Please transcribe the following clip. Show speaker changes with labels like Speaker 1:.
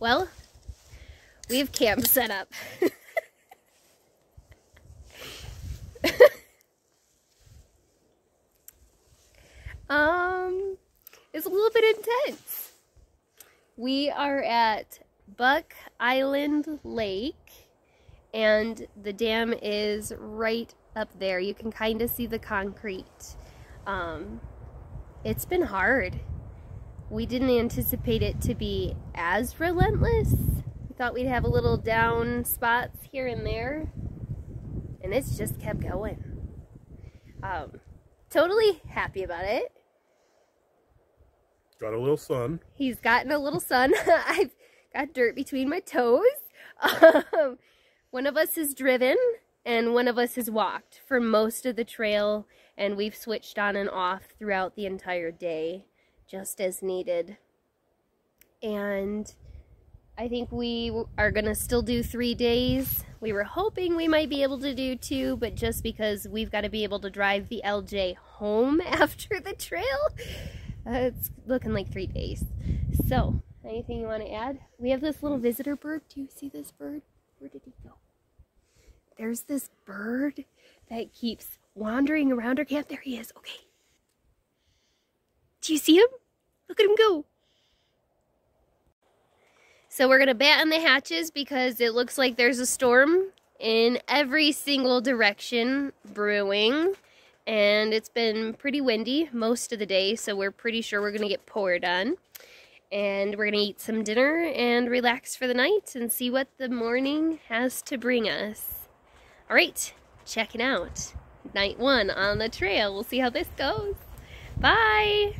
Speaker 1: Well, we have camp set up. um, it's a little bit intense. We are at Buck Island Lake and the dam is right up there. You can kind of see the concrete. Um, it's been hard. We didn't anticipate it to be as relentless. We thought we'd have a little down spots here and there. And it's just kept going. Um, totally happy about it.
Speaker 2: Got a little sun.
Speaker 1: He's gotten a little sun. I've got dirt between my toes. Um, one of us has driven and one of us has walked for most of the trail and we've switched on and off throughout the entire day just as needed. And I think we are going to still do three days. We were hoping we might be able to do two, but just because we've got to be able to drive the LJ home after the trail, uh, it's looking like three days. So, anything you want to add? We have this little visitor bird. Do you see this bird? Where did he go? There's this bird that keeps wandering around our camp. There he is. Okay. Do you see him? Look at him go. So we're going to batten the hatches because it looks like there's a storm in every single direction brewing. And it's been pretty windy most of the day, so we're pretty sure we're going to get poured on. And we're going to eat some dinner and relax for the night and see what the morning has to bring us. All right, checking out. Night one on the trail. We'll see how this goes. Bye.